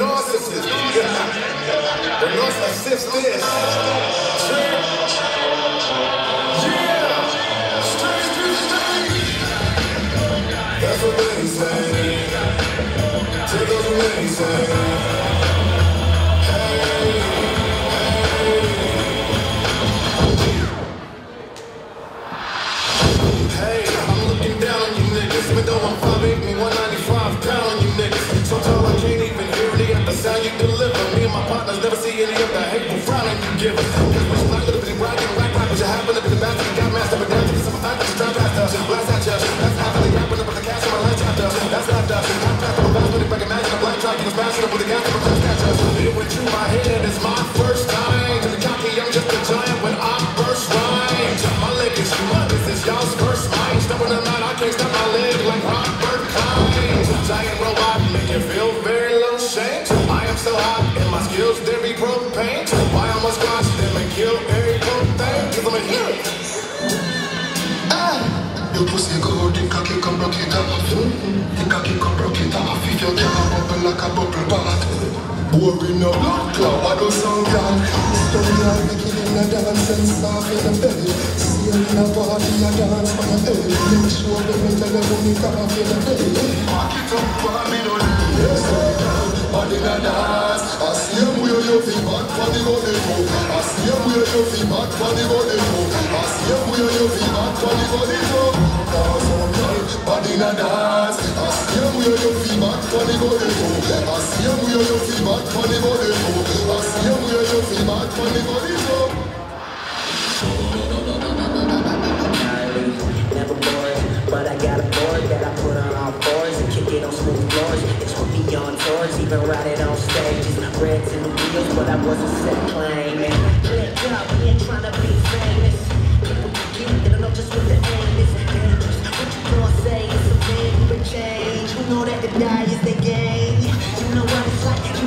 narcissist. the narcissist is. Yeah. Straight to stage. That's what they say. Take us away, It it's my first time. When I burst rhyme. My leg is humongous, it's y'all's first mind. Stepping night, I can't stop my leg like Robert Klein. Giant robot, make you feel very low shame. I am so hot, and my skills, there be propane. Why I'm a squash, them and kill every thing. Cause I'm a hero. Your pussy good, the cocky come broke it off. The cocky come broke it off. If you can't bubble like a bubble bath. No blood clot, do some girl. Girl, make it in a dance and soft in the belly. See you in a party, a dance for your head. Make sure they make tell you come off in the belly. Back it up, for me no Yes, body na dance. I see him where you feel bad for the body too. I see him where you feel bad for the body too. I see him where you feel bad for the body too. Dance on girl, body na dance. I see him where you feel bad for the body too. See you feel bad for the body. I see him you feel bad for the body too. Never bored, but I got a board that I put on all fours and kick it on smooth floors. It's for me on tours, even riding on stages. Reds in the wheels, but I wasn't set claiming. Clicked up, ain't trying to be famous.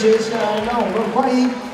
接下来让我们欢迎